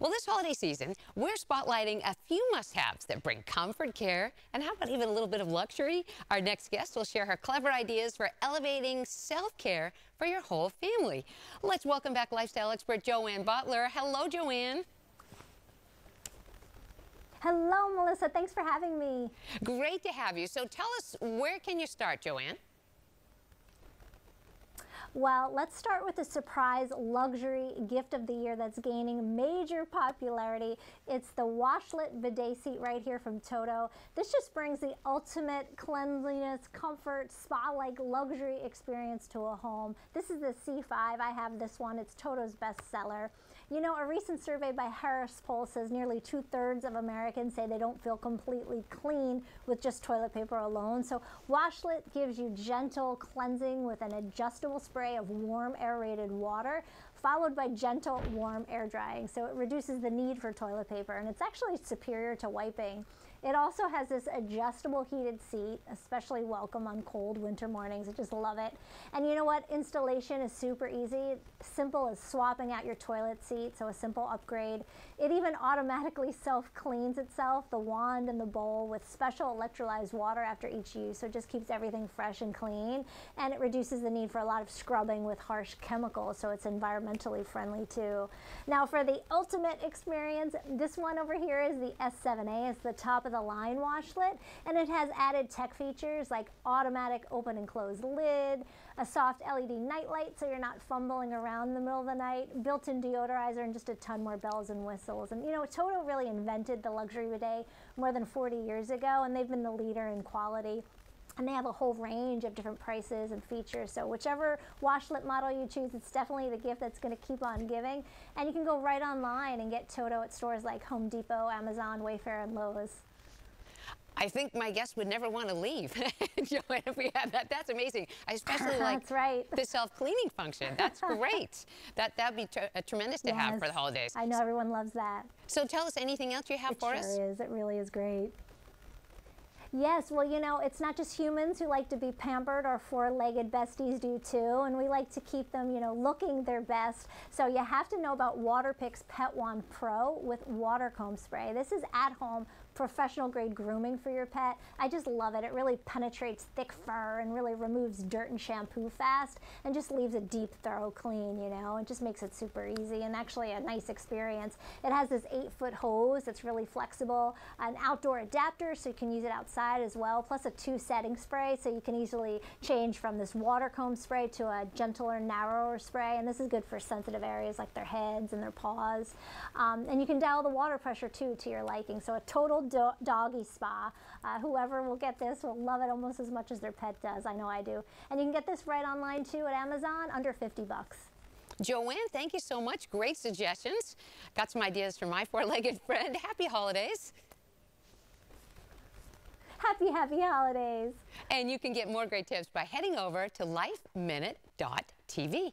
Well, this holiday season, we're spotlighting a few must-haves that bring comfort, care, and how about even a little bit of luxury? Our next guest will share her clever ideas for elevating self-care for your whole family. Let's welcome back lifestyle expert Joanne Butler. Hello, Joanne. Hello, Melissa. Thanks for having me. Great to have you. So tell us, where can you start, Joanne? Well, let's start with the surprise luxury gift of the year that's gaining major popularity. It's the washlet bidet seat right here from Toto. This just brings the ultimate cleanliness, comfort, spa-like luxury experience to a home. This is the C5. I have this one. It's Toto's bestseller. You know, a recent survey by Harris Poll says nearly two-thirds of Americans say they don't feel completely clean with just toilet paper alone. So Washlet gives you gentle cleansing with an adjustable spray of warm aerated water followed by gentle warm air drying. So it reduces the need for toilet paper and it's actually superior to wiping. It also has this adjustable heated seat, especially welcome on cold winter mornings. I just love it. And you know what? Installation is super easy. Simple as swapping out your toilet seat, so a simple upgrade. It even automatically self-cleans itself, the wand and the bowl, with special electrolyzed water after each use, so it just keeps everything fresh and clean. And it reduces the need for a lot of scrubbing with harsh chemicals, so it's environmentally friendly too. Now for the ultimate experience, this one over here is the S7A. It's the top of the line washlet, and it has added tech features like automatic open and close lid, a soft LED nightlight so you're not fumbling around in the middle of the night, built-in deodorizer, and just a ton more bells and whistles. And you know, Toto really invented the luxury bidet more than 40 years ago, and they've been the leader in quality. And they have a whole range of different prices and features. So whichever washlet model you choose, it's definitely the gift that's going to keep on giving. And you can go right online and get Toto at stores like Home Depot, Amazon, Wayfair, and Lowe's. I think my guests would never want to leave, Joanne, if we had that. That's amazing. I especially like right. the self-cleaning function. That's great. that that'd be uh, tremendous to yes. have for the holidays. I know everyone loves that. So tell us anything else you have it for sure us? It is. It really is great. Yes, well, you know, it's not just humans who like to be pampered. Our four-legged besties do too, and we like to keep them, you know, looking their best. So you have to know about Waterpik's Pet Wand Pro with water comb spray. This is at home professional grade grooming for your pet. I just love it. It really penetrates thick fur and really removes dirt and shampoo fast and just leaves a deep, thorough clean, you know. It just makes it super easy and actually a nice experience. It has this eight foot hose that's really flexible, an outdoor adapter so you can use it outside as well, plus a two setting spray so you can easily change from this water comb spray to a gentler, narrower spray. And this is good for sensitive areas like their heads and their paws. Um, and you can dial the water pressure too to your liking. So a total do doggy spa. Uh, whoever will get this will love it almost as much as their pet does. I know I do. And you can get this right online too at Amazon under 50 bucks. Joanne, thank you so much. Great suggestions. Got some ideas for my four-legged friend. Happy holidays. Happy, happy holidays. And you can get more great tips by heading over to lifeminute.tv.